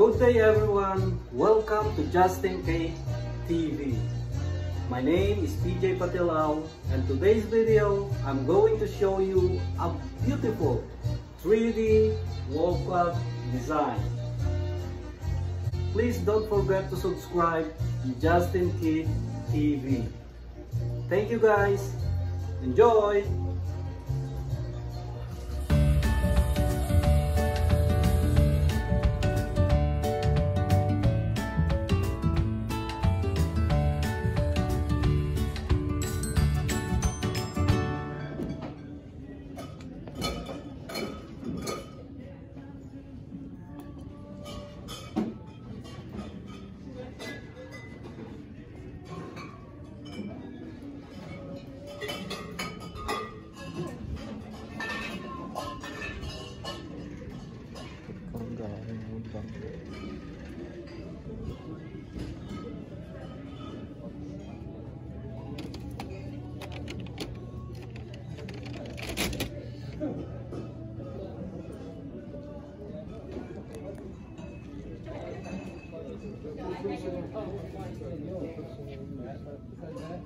Good day everyone, welcome to Justin K TV. My name is PJ Patil-ao, and today's video I'm going to show you a beautiful 3D wall clock design. Please don't forget to subscribe to Justin K TV. Thank you guys, enjoy!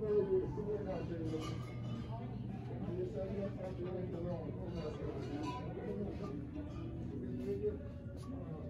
Thank you.